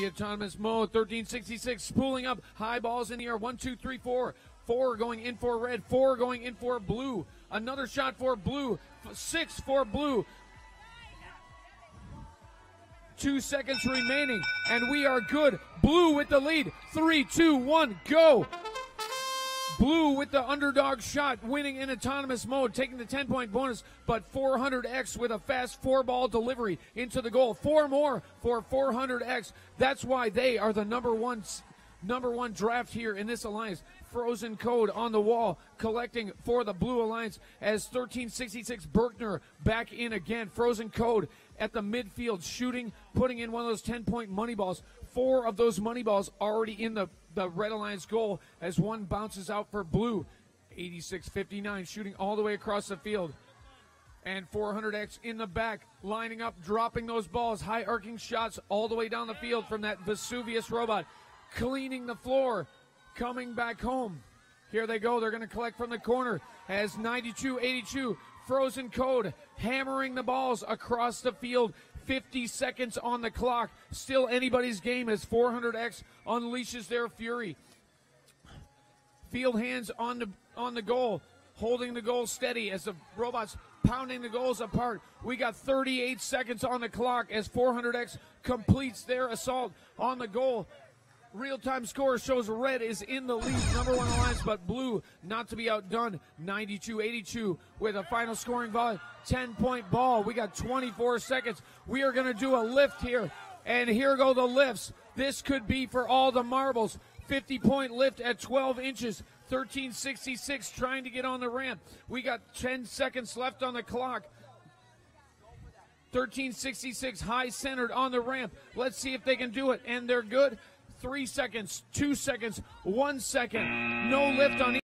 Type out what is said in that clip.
the autonomous mode. 1366 spooling up. High balls in the air. One, two, three, four. Four going in for red. Four going in for blue. Another shot for blue. Six for blue. Two seconds remaining, and we are good. Blue with the lead. Three, two, one, go. Blue with the underdog shot, winning in autonomous mode, taking the 10 point bonus, but 400X with a fast four ball delivery into the goal. Four more for 400X. That's why they are the number one number one draft here in this alliance. Frozen code on the wall, collecting for the Blue Alliance as 1366 Berkner back in again. Frozen code at the midfield, shooting, putting in one of those 10 point money balls. Four of those money balls already in the, the Red Alliance goal as one bounces out for Blue. 86 59, shooting all the way across the field and 400X in the back, lining up, dropping those balls, high arcing shots all the way down the field from that Vesuvius robot, cleaning the floor, coming back home. Here they go. They're going to collect from the corner as 92 82 frozen code hammering the balls across the field. 50 seconds on the clock. Still anybody's game as 400X unleashes their fury. Field hands on the on the goal, holding the goal steady as the robots pounding the goals apart. We got 38 seconds on the clock as 400X completes their assault on the goal. Real time score shows red is in the lead, number one alliance, but blue not to be outdone. 92 82 with a final scoring volley. 10 point ball. We got 24 seconds. We are going to do a lift here. And here go the lifts. This could be for all the marbles. 50 point lift at 12 inches. 1366 trying to get on the ramp. We got 10 seconds left on the clock. 1366 high centered on the ramp. Let's see if they can do it. And they're good three seconds, two seconds, one second. No lift on